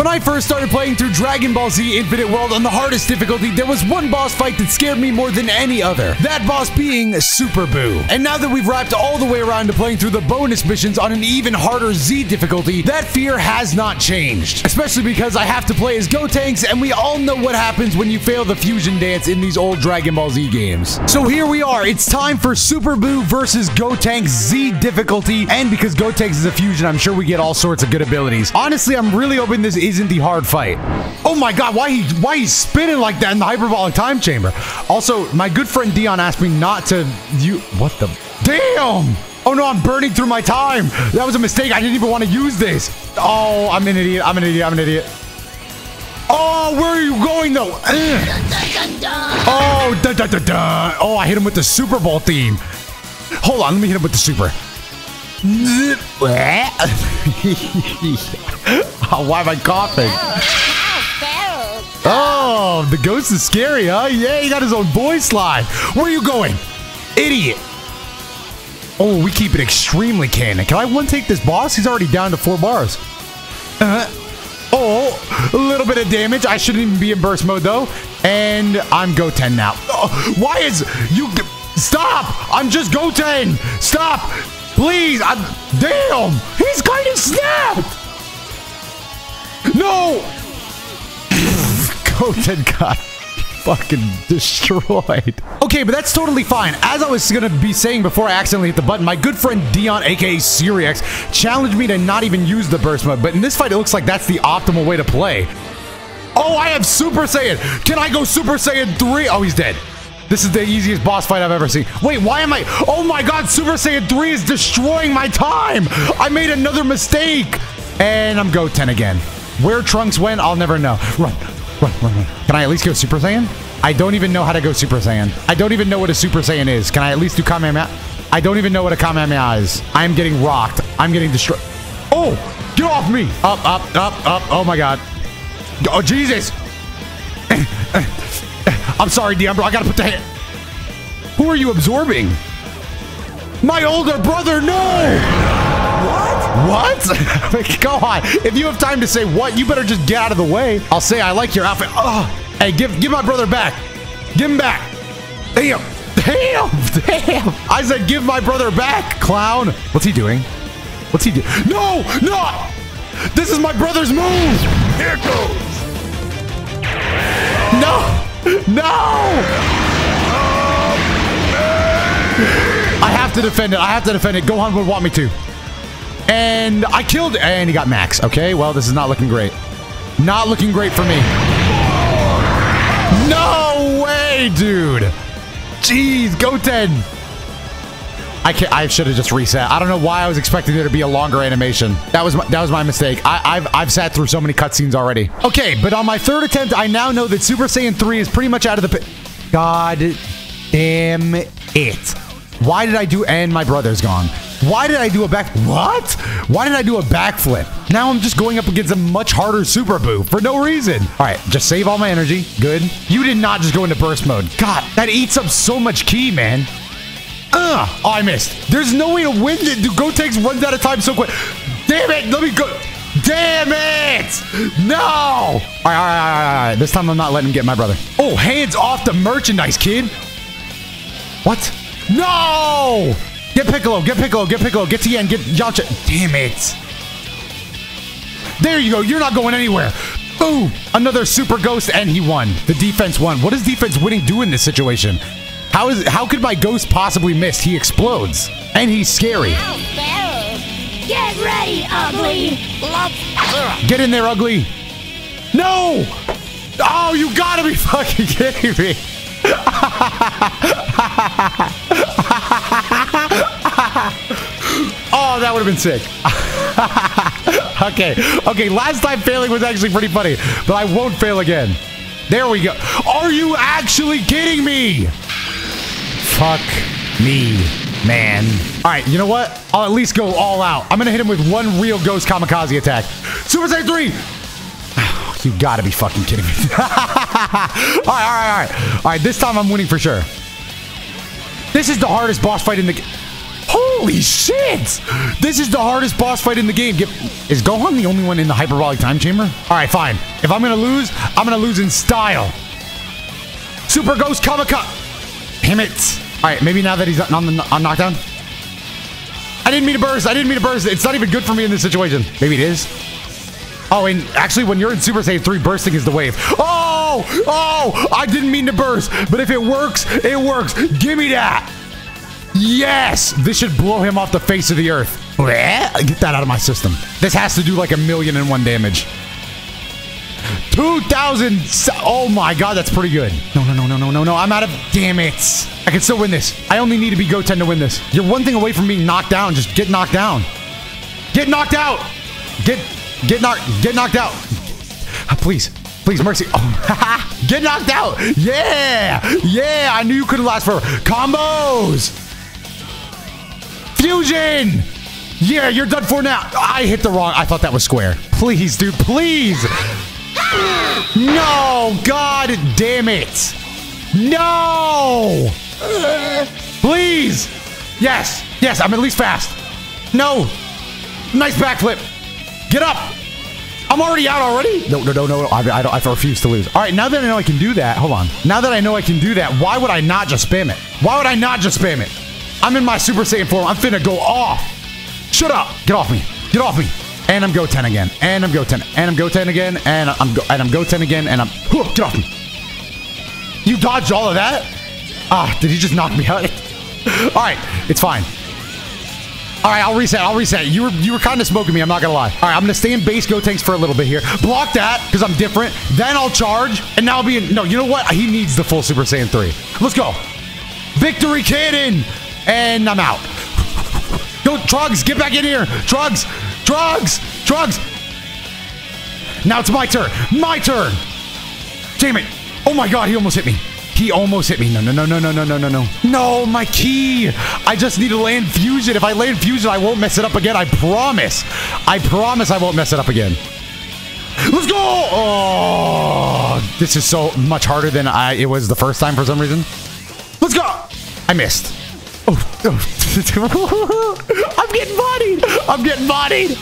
When I first started playing through Dragon Ball Z Infinite World on the hardest difficulty, there was one boss fight that scared me more than any other. That boss being Super Buu. And now that we've wrapped all the way around to playing through the bonus missions on an even harder Z difficulty, that fear has not changed. Especially because I have to play as Gotenks, and we all know what happens when you fail the fusion dance in these old Dragon Ball Z games. So here we are. It's time for Super Buu versus Gotenks Z difficulty. And because Gotenks is a fusion, I'm sure we get all sorts of good abilities. Honestly, I'm really hoping this isn't the hard fight. Oh my god, why he why he's spinning like that in the hyperbolic time chamber? Also, my good friend Dion asked me not to you what the damn! Oh no, I'm burning through my time. That was a mistake. I didn't even want to use this. Oh, I'm an idiot. I'm an idiot. I'm an idiot. Oh, where are you going though? Ugh. Oh, da da da da. Oh, I hit him with the Super Bowl theme. Hold on, let me hit him with the super. why am I coughing? Oh, the ghost is scary, huh? Yeah, he got his own voice line. Where are you going? Idiot. Oh, we keep it extremely canon. Can I one take this boss? He's already down to four bars. Uh, oh, a little bit of damage. I shouldn't even be in burst mode though. And I'm Goten now. Oh, why is you? Stop! I'm just Goten. Stop, please. I'm damn. He's kind of Goten got fucking destroyed. Okay, but that's totally fine. As I was gonna be saying before I accidentally hit the button, my good friend Dion, aka Sirius, challenged me to not even use the burst mode. But in this fight, it looks like that's the optimal way to play. Oh, I have Super Saiyan. Can I go Super Saiyan 3? Oh, he's dead. This is the easiest boss fight I've ever seen. Wait, why am I? Oh my god, Super Saiyan 3 is destroying my time. I made another mistake. And I'm Goten again. Where Trunks went, I'll never know. Run, run, run, run. Can I at least go Super Saiyan? I don't even know how to go Super Saiyan. I don't even know what a Super Saiyan is. Can I at least do Kamehameha? I don't even know what a Kamehameha is. I'm getting rocked. I'm getting destroyed. Oh, get off me. Up, up, up, up. Oh my god. Oh, Jesus. I'm sorry, Diambro. I gotta put the hand. Who are you absorbing? My older brother, no! What? Go on. If you have time to say what, you better just get out of the way. I'll say I like your outfit. Oh, hey, give give my brother back. Give him back. Damn. Damn. Damn. I said give my brother back, clown. What's he doing? What's he doing? No, no. This is my brother's move. Here goes. No! No! I have to defend it. I have to defend it. Gohan would want me to. And I killed. And he got max. Okay, well, this is not looking great. Not looking great for me. No way, dude. Jeez, Goten. I can't, I should have just reset. I don't know why I was expecting there to be a longer animation. That was my, that was my mistake. I, have I've sat through so many cutscenes already. Okay, but on my third attempt, I now know that Super Saiyan 3 is pretty much out of the pit. God damn it. Why did I do and my brother's gone? Why did I do a back? What? Why did I do a backflip? Now I'm just going up against a much harder Super Buu for no reason. All right, just save all my energy. Good. You did not just go into burst mode. God, that eats up so much ki, man. Uh, oh, I missed. There's no way to win it. go Gotenks runs out of time so quick. Damn it. Let me go. Damn it. No. All right, all right, all right, all right. This time I'm not letting him get my brother. Oh, hands off the merchandise, kid. What? No. Get Piccolo. Get Piccolo. Get Piccolo. Get Tien. Get Yamcha. Damn it. There you go. You're not going anywhere. Boom. Another super ghost, and he won. The defense won. What does defense winning do in this situation? How is how could my ghost possibly miss? He explodes. And he's scary. Get ready, ugly! Get in there, ugly. No! Oh, you gotta be fucking kidding me. oh, that would have been sick. okay, okay, last time failing was actually pretty funny, but I won't fail again. There we go. Are you actually kidding me? Fuck me, man. All right, you know what? I'll at least go all out. I'm gonna hit him with one real ghost kamikaze attack. Super Saiyan 3! You gotta be fucking kidding me. all right, all right, all right. All right, this time I'm winning for sure. This is the hardest boss fight in the game. Holy shit! This is the hardest boss fight in the game. Get, is Gohan the only one in the hyperbolic time chamber? All right, fine. If I'm gonna lose, I'm gonna lose in style. Super Ghost Kamika. Damn it. All right, maybe now that he's on the on knockdown. I didn't mean to burst. I didn't mean to burst. It's not even good for me in this situation. Maybe it is. Oh, and actually, when you're in Super Saiyan 3, bursting is the wave. Oh! Oh! I didn't mean to burst, but if it works, it works. Give me that. Yes! This should blow him off the face of the earth. Get that out of my system. This has to do like a million and one damage. 2,000. Oh my god, that's pretty good. No, no, no, no, no, no, no. I'm out of. Damn it. I can still win this. I only need to be Goten to win this. You're one thing away from being knocked down. Just get knocked down. Get knocked out. Get. Get knocked. Get knocked out. Uh, please. Please, mercy. Oh, get knocked out. Yeah. Yeah. I knew you couldn't last forever. Combos. Fusion. Yeah, you're done for now. I hit the wrong. I thought that was square. Please, dude. Please. No! God damn it! No! Please! Yes! Yes, I'm at least fast. No! Nice backflip. Get up! I'm already out already? No, no, no, no. I, I, I refuse to lose. All right, now that I know I can do that, hold on. Now that I know I can do that, why would I not just spam it? Why would I not just spam it? I'm in my Super Saiyan form. I'm finna go off. Shut up. Get off me. Get off me. And I'm Goten again. And I'm Goten. And I'm Goten again. And I'm go and I'm Goten again. And I'm Whew, get off me. You dodged all of that? Ah, did he just knock me out? all right, it's fine. All right, I'll reset. I'll reset. You were you were kind of smoking me. I'm not gonna lie. All right, I'm gonna stay in base Gotenks for a little bit here. Block that because I'm different. Then I'll charge, and now I'll be in. No, you know what? He needs the full Super Saiyan three. Let's go. Victory cannon, and I'm out. Go, Trunks, get back in here. Trunks, Drugs! Drugs! Now it's my turn. My turn. Damn it. Oh my god, he almost hit me. He almost hit me. No, no, no, no, no, no, no, no, no. No, my ki. I just need to land fusion. If I land fusion, I won't mess it up again. I promise. I promise I won't mess it up again. Let's go! Oh, this is so much harder than I it was the first time for some reason. Let's go! I missed. Oh, oh. I'm getting bodied. I'm getting bodied.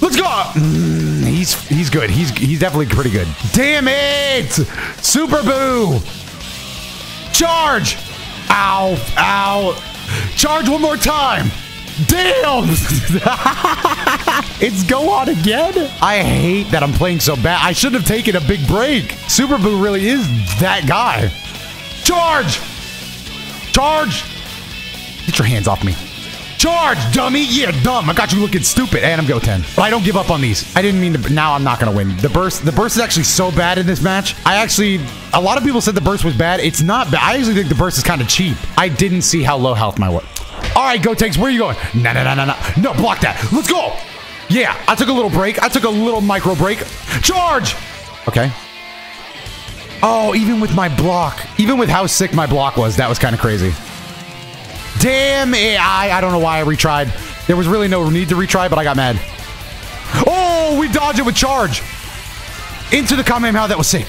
Let's go. Mm, he's he's good. He's he's definitely pretty good. Damn it! Super Buu! Charge! Ow! Ow! Charge one more time! Damn! it's go on again? I hate that I'm playing so bad. I should have taken a big break. Super Buu really is that guy. Charge! Charge! Get your hands off me. Charge, dummy! Yeah, dumb. I got you looking stupid. And I'm Goten. But I don't give up on these. I didn't mean to. Now I'm not going to win. The burst the burst is actually so bad in this match. I actually... A lot of people said the burst was bad. It's not bad. I actually think the burst is kind of cheap. I didn't see how low health my was. All right, Gotenks, where are you going? No, no, no, no, no. No, block that. Let's go. Yeah, I took a little break. I took a little micro break. Charge! Okay. Oh, even with my block, even with how sick my block was, that was kind of crazy. Damn it. I, I don't know why I retried. There was really no need to retry, but I got mad. Oh, we dodged it with charge. Into the Kamehameha. That was sick.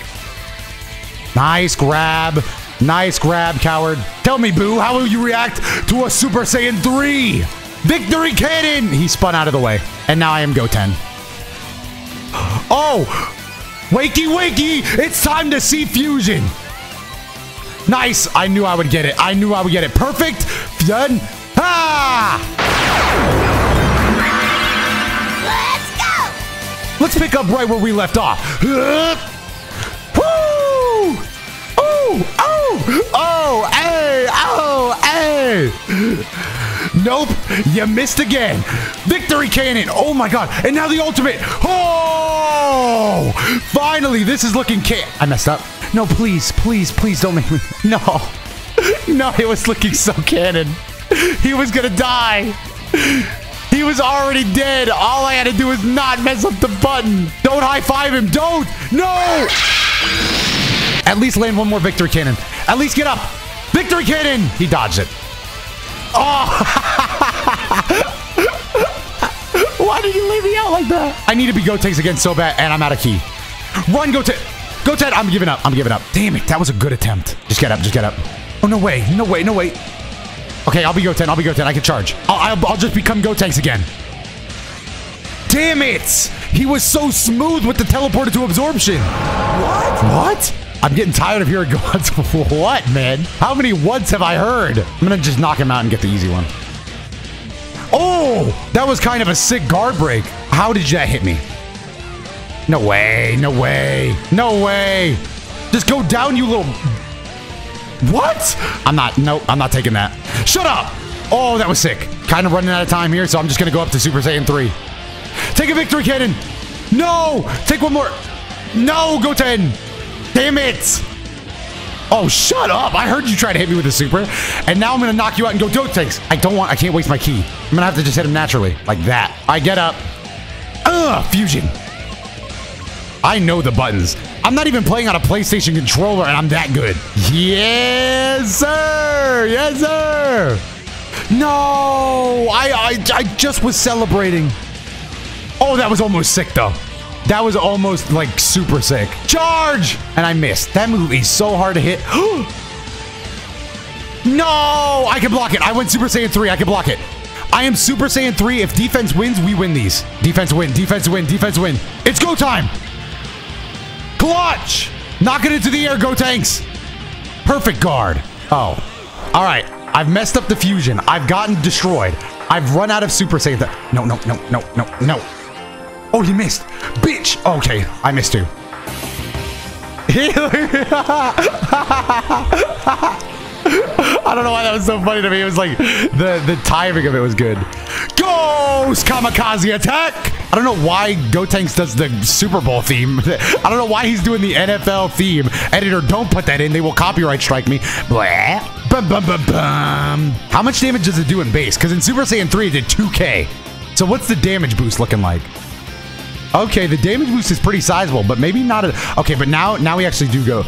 Nice grab. Nice grab, coward. Tell me, Boo, how will you react to a Super Saiyan 3? Victory Cannon! He spun out of the way. And now I am Goten. Oh! Wakey, wakey! It's time to see fusion! Nice! I knew I would get it. I knew I would get it. Perfect! Done! Ah! Let's go! Let's pick up right where we left off. Woo! Oh! Oh! Oh! Hey! Oh! Hey! Nope! You missed again! Victory Cannon! Oh my god! And now the ultimate! Oh! Finally, this is looking ca- I messed up. No, please, please, please don't make me- No! No, he was looking so canon. He was gonna die! He was already dead. All I had to do was not mess up the button. Don't high five him. Don't. No. At least land one more victory cannon. At least get up. Victory cannon. He dodged it. Oh. Why did you leave me out like that? I need to be Gotenks again so bad, and I'm out of ki. Run, Goten. Goten, I'm giving up. I'm giving up. Damn it. That was a good attempt. Just get up. Just get up. Oh, no way. No way. No way. Okay, I'll be Goten. I'll be Goten. I can charge. I'll, I'll, I'll just become Gotenks again. Damn it! He was so smooth with the teleporter to absorption. What? What? I'm getting tired of hearing gods. what, man? How many whats have I heard? I'm gonna just knock him out and get the easy one. Oh, that was kind of a sick guard break. How did that hit me? No way, no way, no way. Just go down, you little... What? I'm not, nope, I'm not taking that. Shut up! Oh, that was sick. Kind of running out of time here, so I'm just gonna go up to Super Saiyan 3. Take a victory cannon! No! Take one more! No, Goten! Damn it! Oh, shut up! I heard you try to hit me with a super, and now I'm gonna knock you out and go Gotenks. I don't want, I can't waste my ki. I'm gonna have to just hit him naturally, like that. I get up. Ugh, fusion. I know the buttons. I'm not even playing on a PlayStation controller and I'm that good. Yes, sir. Yes, sir. No, I, I, I just was celebrating. Oh, that was almost sick though. That was almost like super sick. Charge! And I missed. That move is so hard to hit. no! I can block it. I went Super Saiyan 3. I can block it. I am Super Saiyan 3. If defense wins, we win these. Defense win. Defense win. Defense win. It's go time. Clutch! Knock it into the air, Gotenks! Perfect guard. Oh. All right. I've messed up the fusion. I've gotten destroyed. I've run out of Super Saiyan. No, no, no, no, no, no. Oh, he missed. Bitch. Okay, I missed too. I don't know why that was so funny to me. It was like the the timing of it was good. Ghost kamikaze attack. I don't know why Gotenks does the Super Bowl theme. I don't know why he's doing the NFL theme. Editor, don't put that in. They will copyright strike me. Blah. Bum, bum, bum, bum. How much damage does it do in base? Because in Super Saiyan 3 it did 2k. So what's the damage boost looking like? Okay, the damage boost is pretty sizable, but maybe not a okay, but now now we actually do go.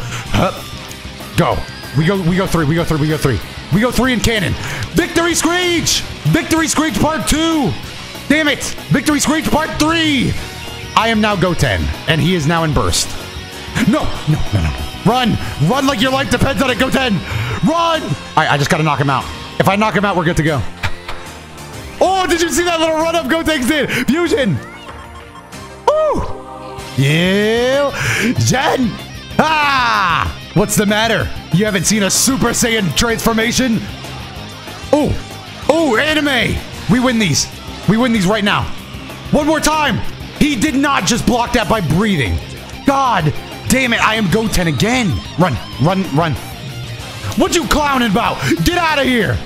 Go. We go, we go three, we go three, we go three. We go three in cannon. Victory Screech! Victory Screech Part 2! Damn it! Victory Screech Part 3! I am now Goten, and he is now in Burst. No, no, no, no. Run! Run like your life depends on it, Goten! Run! I, I just gotta knock him out. If I knock him out, we're good to go. Oh, did you see that little run up Gotenks did? Fusion! Woo! Yeah! Jen! Ah! What's the matter? You haven't seen a Super Saiyan transformation? Oh, oh, anime! We win these. We win these right now. One more time. He did not just block that by breathing. God damn it, I am Goten again. Run, run, run. What you clowning about? Get out of here.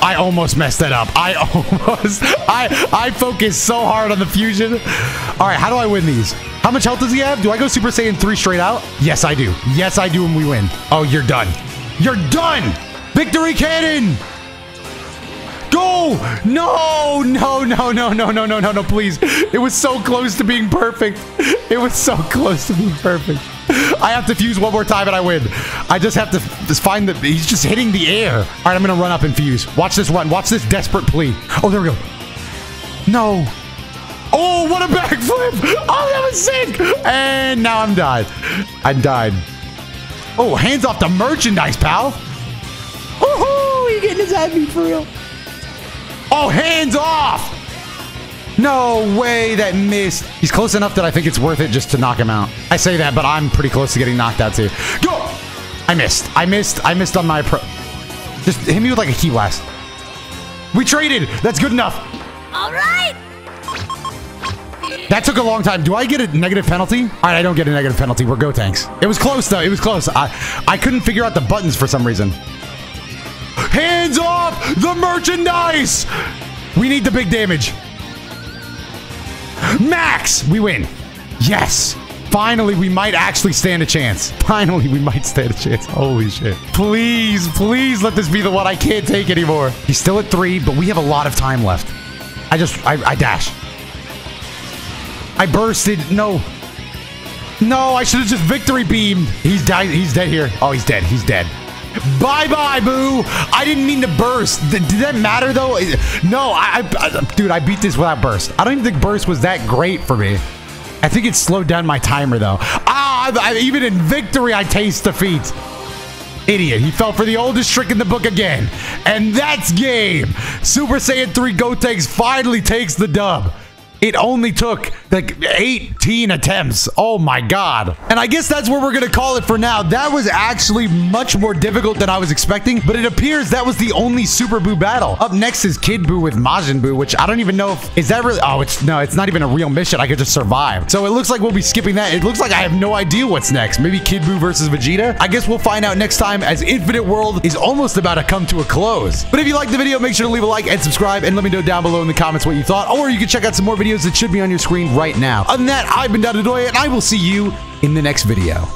I almost messed that up. I almost, I, I focused so hard on the fusion. All right, how do I win these? How much health does he have? Do I go Super Saiyan 3 straight out? Yes, I do. Yes, I do and we win. Oh, you're done. You're done! Victory Cannon! Go! No! No, no, no, no, no, no, no, no, please. It was so close to being perfect. It was so close to being perfect. I have to fuse one more time and I win. I just have to just find the... He's just hitting the air. All right, I'm going to run up and fuse. Watch this run. Watch this desperate plea. Oh, there we go. No. Oh, what a backflip! Oh, that was sick! And now I'm died. I'm died. Oh, hands off the merchandise, pal. Woohoo! You getting his head for real? Oh, hands off! No way that missed. He's close enough that I think it's worth it just to knock him out. I say that, but I'm pretty close to getting knocked out too. Go! I missed. I missed. I missed on my pro. Just hit me with like a ki blast. We traded. That's good enough. All right. That took a long time. Do I get a negative penalty? All right, I don't get a negative penalty. We're Gotenks. It was close, though. It was close. I, I couldn't figure out the buttons for some reason. Hands off the merchandise! We need the big damage. Max! We win. Yes! Finally, we might actually stand a chance. Finally, we might stand a chance. Holy shit. Please, please let this be the one I can't take anymore. He's still at three, but we have a lot of time left. I just, I, I dash. I bursted. No. No, I should have just victory beamed. He's died. He's dead here. Oh, he's dead. He's dead. Bye bye, boo. I didn't mean to burst. Did, did that matter though? No, I, I, dude, I beat this without burst. I don't even think burst was that great for me. I think it slowed down my timer though. Ah, I, I, even in victory, I taste defeat. Idiot. He fell for the oldest trick in the book again. And that's game. Super Saiyan 3 Gotenks finally takes the dub. It only took like 18 attempts. Oh my god. And I guess that's where we're gonna call it for now. That was actually much more difficult than I was expecting, but it appears that was the only Super Buu battle. Up next is Kid Buu with Majin Buu, which I don't even know if is that really oh it's no, it's not even a real mission. I could just survive. So it looks like we'll be skipping that. It looks like I have no idea what's next. Maybe Kid Buu versus Vegeta. I guess we'll find out next time as Infinite World is almost about to come to a close. But if you liked the video, make sure to leave a like and subscribe and let me know down below in the comments what you thought. Or you can check out some more videos that should be on your screen right now. Other than that, I've been DotoDoya, and I will see you in the next video.